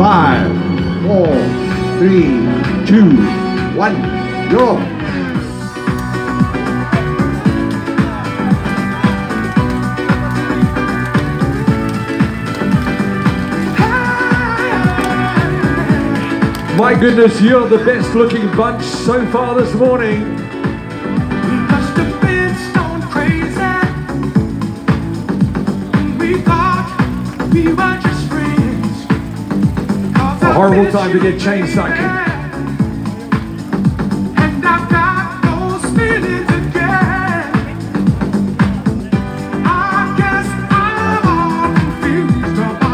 Five, four, three, two, one, go. My goodness, you're the best looking bunch so far this morning. We must horrible time to get chain stuck.